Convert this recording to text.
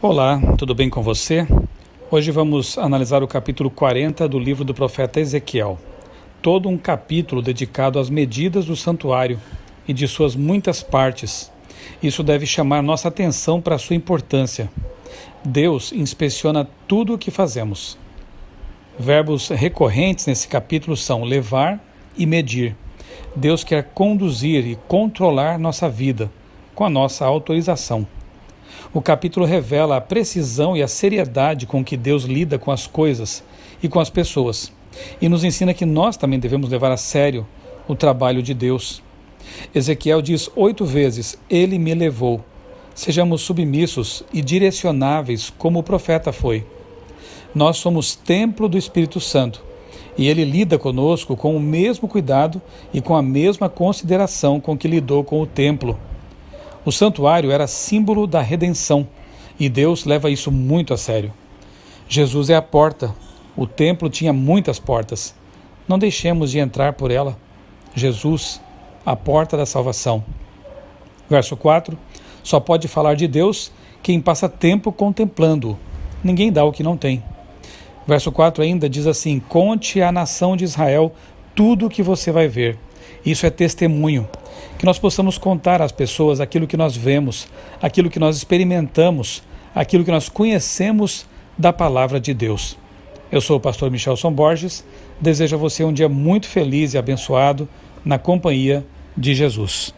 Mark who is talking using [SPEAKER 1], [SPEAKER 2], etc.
[SPEAKER 1] Olá, tudo bem com você? Hoje vamos analisar o capítulo 40 do livro do profeta Ezequiel. Todo um capítulo dedicado às medidas do santuário e de suas muitas partes. Isso deve chamar nossa atenção para sua importância. Deus inspeciona tudo o que fazemos. Verbos recorrentes nesse capítulo são levar e medir. Deus quer conduzir e controlar nossa vida com a nossa autorização. O capítulo revela a precisão e a seriedade com que Deus lida com as coisas e com as pessoas, e nos ensina que nós também devemos levar a sério o trabalho de Deus. Ezequiel diz oito vezes: Ele me levou. Sejamos submissos e direcionáveis como o profeta foi. Nós somos templo do Espírito Santo e ele lida conosco com o mesmo cuidado e com a mesma consideração com que lidou com o templo. O santuário era símbolo da redenção e Deus leva isso muito a sério. Jesus é a porta. O templo tinha muitas portas. Não deixemos de entrar por ela. Jesus, a porta da salvação. Verso 4: Só pode falar de Deus quem passa tempo contemplando-o. Ninguém dá o que não tem. Verso 4 ainda diz assim: Conte à nação de Israel tudo o que você vai ver. Isso é testemunho que nós possamos contar às pessoas aquilo que nós vemos, aquilo que nós experimentamos, aquilo que nós conhecemos da palavra de Deus. Eu sou o pastor Michelson Borges, desejo a você um dia muito feliz e abençoado na companhia de Jesus.